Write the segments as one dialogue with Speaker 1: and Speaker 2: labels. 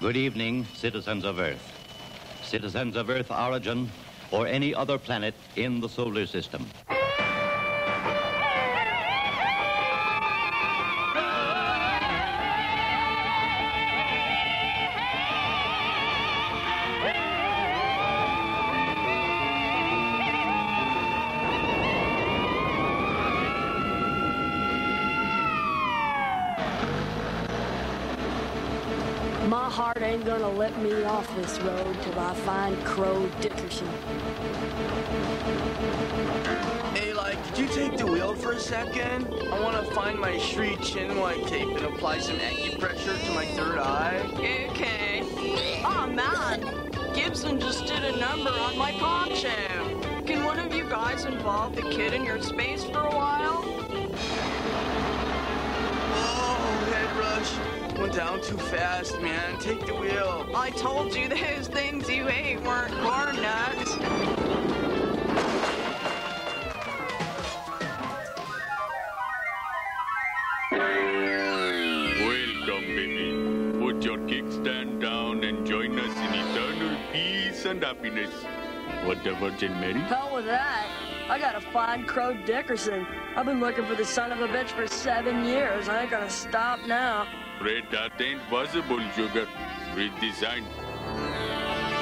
Speaker 1: Good evening, citizens of Earth. Citizens of Earth origin or any other planet in the solar system.
Speaker 2: Heart ain't gonna let me off this road till I find Crow Dickerson.
Speaker 3: Hey, like, could you take the wheel for a second? I want to find my Sri Chinmoy tape and apply some acupressure to my third eye.
Speaker 4: Okay. Oh man, Gibson just did a number on my poncho. Can one of you guys involve the kid in your space for a while?
Speaker 3: Went down too fast, man. Take the wheel.
Speaker 4: I told you those things you ate weren't corn nuts.
Speaker 5: Welcome, baby. Put your kickstand down and join us in eternal peace and happiness. What the Virgin Mary?
Speaker 2: Hell with that. I gotta find Crow Dickerson. I've been looking for the son of a bitch for seven years. I ain't gonna stop now.
Speaker 5: Fred, that ain't possible, sugar. Read the sign.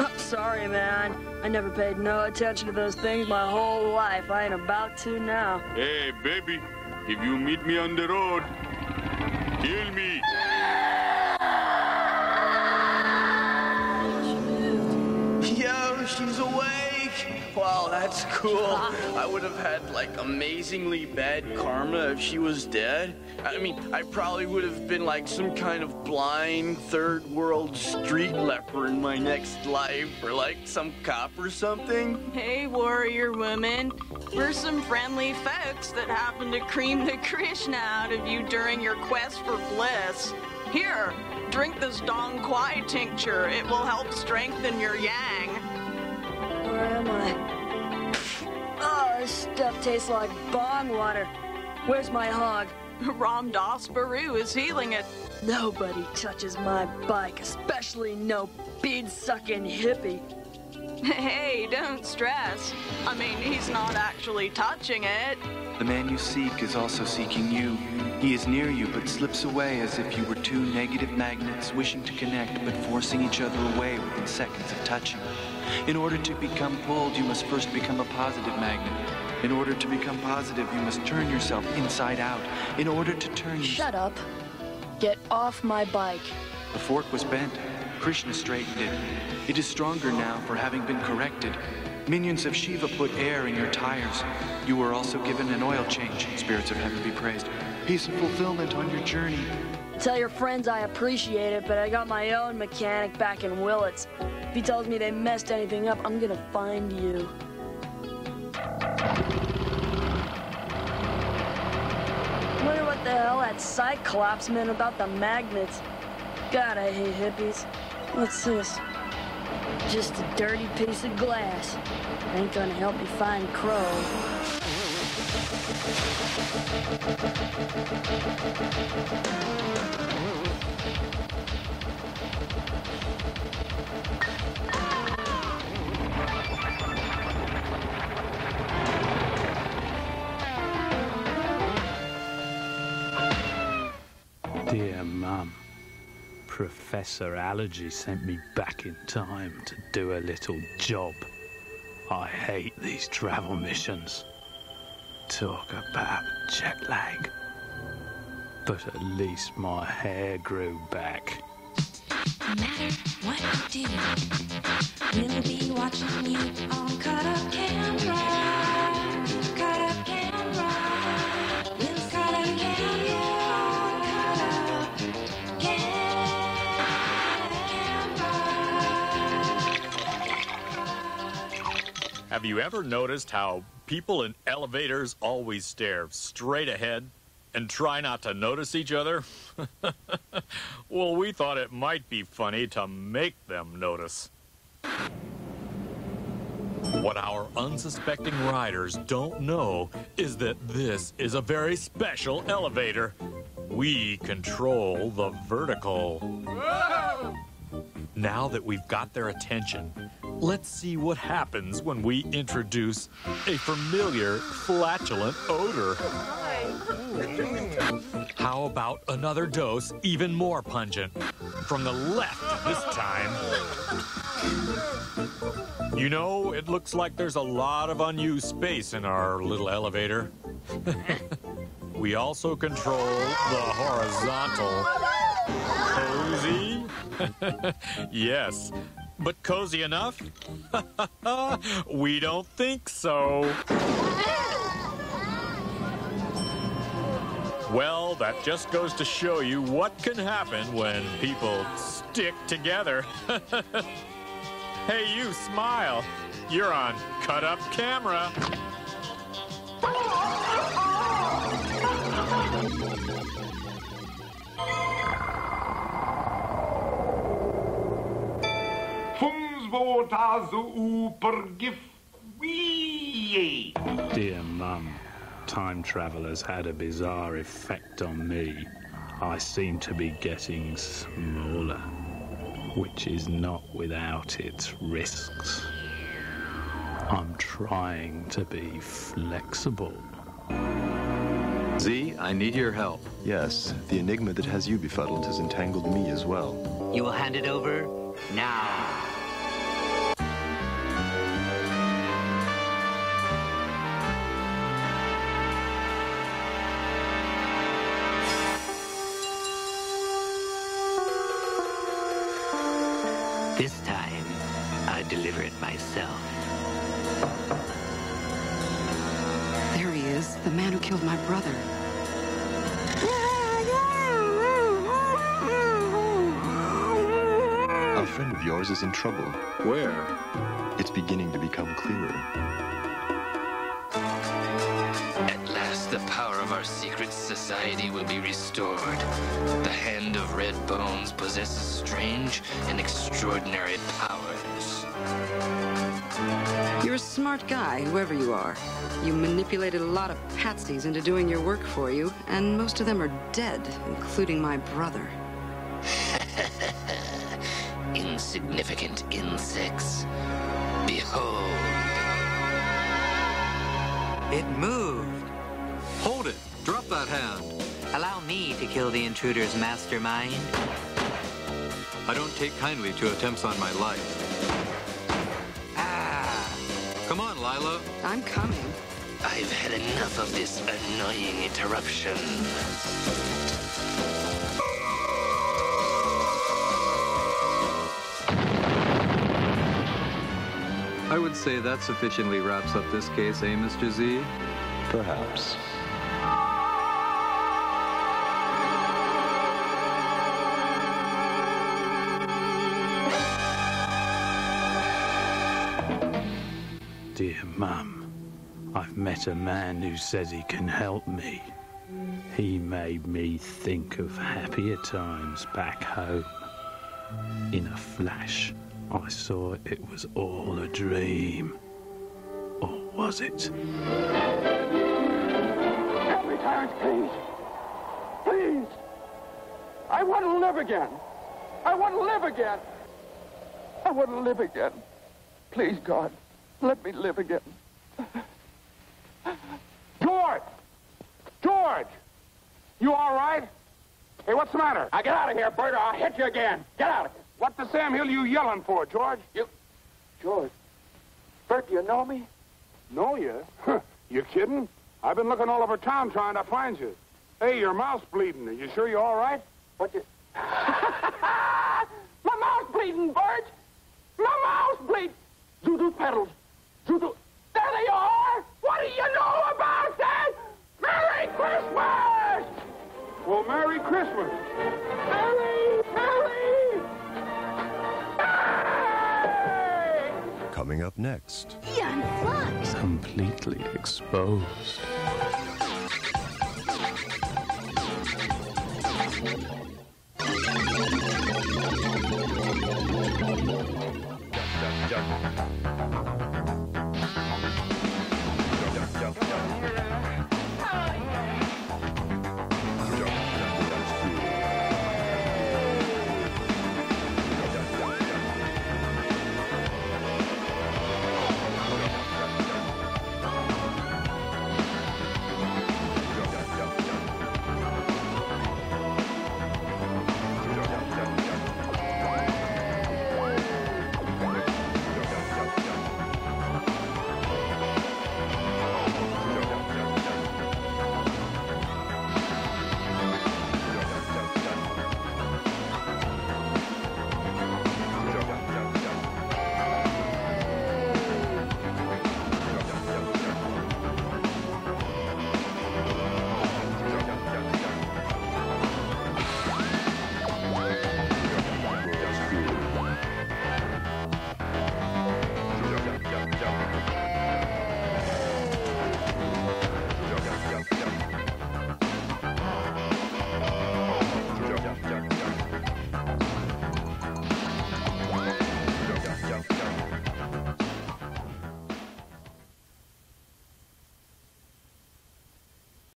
Speaker 2: Oh, sorry, man. I never paid no attention to those things my whole life. I ain't about to now.
Speaker 5: Hey, baby, if you meet me on the road, kill me.
Speaker 3: That's cool. I would have had like amazingly bad karma if she was dead. I mean, I probably would have been like some kind of blind third world street leper in my next life, or like some cop or something.
Speaker 4: Hey, warrior woman. We're some friendly folks that happen to cream the Krishna out of you during your quest for bliss. Here, drink this Dong Quai tincture. It will help strengthen your yang.
Speaker 2: Where am I? This stuff tastes like bong water. Where's my hog?
Speaker 4: Ram Das Baru is healing it.
Speaker 2: Nobody touches my bike, especially no bead-sucking hippie.
Speaker 4: Hey, don't stress. I mean, he's not actually touching it.
Speaker 6: The man you seek is also seeking you. He is near you, but slips away as if you were two negative magnets wishing to connect, but forcing each other away within seconds of touching. In order to become pulled, you must first become a positive magnet. In order to become positive, you must turn yourself inside out. In order to turn you...
Speaker 2: Shut up. Get off my bike.
Speaker 6: The fork was bent. Krishna straightened it. It is stronger now for having been corrected. Minions of Shiva put air in your tires. You were also given an oil change. Spirits of heaven be praised. Peace and fulfillment on your journey.
Speaker 2: Tell your friends I appreciate it, but I got my own mechanic back in Willits. If he tells me they messed anything up, I'm gonna find you. Wonder what the hell that Cyclops meant about the magnets. God, I hate hippies. What's this? Just a dirty piece of glass. Ain't gonna help me find Crow.
Speaker 7: Dear Mum, Professor Allergy sent me back in time to do a little job. I hate these travel missions. Talk about jet lag. But at least my hair grew back.
Speaker 8: No matter what you do, we'll be watching you on cut up camera.
Speaker 9: Have you ever noticed how people in elevators always stare straight ahead and try not to notice each other? well, we thought it might be funny to make them notice. What our unsuspecting riders don't know is that this is a very special elevator. We control the vertical. Now that we've got their attention, let's see what happens when we introduce a familiar flatulent odor. How about another dose, even more pungent? From the left this time. You know, it looks like there's a lot of unused space in our little elevator. we also control the horizontal. Cozy? yes. But cozy enough? we don't think so. Well, that just goes to show you what can happen when people stick together. hey, you, smile. You're on cut up camera.
Speaker 7: Dear Mum, time travelers had a bizarre effect on me. I seem to be getting smaller, which is not without its risks. I'm trying to be flexible.
Speaker 10: Z, I need your help.
Speaker 11: Yes, the enigma that has you befuddled has entangled me as well.
Speaker 12: You will hand it over now. This time, I deliver it myself.
Speaker 13: There he is, the man who killed my brother.
Speaker 11: A friend of yours is in trouble.
Speaker 10: Where?
Speaker 11: It's beginning to become clearer.
Speaker 14: At last, the power of our secret society will be restored. The hand of Red Bones possesses strange and extraordinary powers.
Speaker 13: You're a smart guy, whoever you are. You manipulated a lot of patsies into doing your work for you, and most of them are dead, including my brother.
Speaker 14: Insignificant insects. Behold.
Speaker 12: It moved. Kill the intruder's mastermind.
Speaker 10: I don't take kindly to attempts on my life.
Speaker 12: Ah.
Speaker 10: Come on, Lila.
Speaker 13: I'm coming.
Speaker 14: I've had enough of this annoying interruption.
Speaker 10: I would say that sufficiently wraps up this case, eh, Mr. Z?
Speaker 11: Perhaps.
Speaker 7: Dear Mum, I've met a man who says he can help me. He made me think of happier times back home. In a flash, I saw it was all a dream. Or was it?
Speaker 15: Help me, Clarence, please. Please. I want to live again. I want to live again. I want to live again. Please, God, let me live again. George! George! You all right? Hey, what's the matter? Now get out of here, Bert, or I'll hit you again. Get out of here. What the Sam Hill are you yelling for, George? You... George. Bert, do you know me? Know you? you kidding? I've been looking all over town trying to find you. Hey, your mouth's bleeding. Are you sure you're all right? What you... My mouth's bleeding, Bert! My mouth's bleeding! Zuzu's petals. Zuzu's... There they are! What do you know about that? Merry Christmas! Well, Merry Christmas. Merry, Merry!
Speaker 11: Coming up next.
Speaker 8: Young Flux.
Speaker 7: Completely exposed.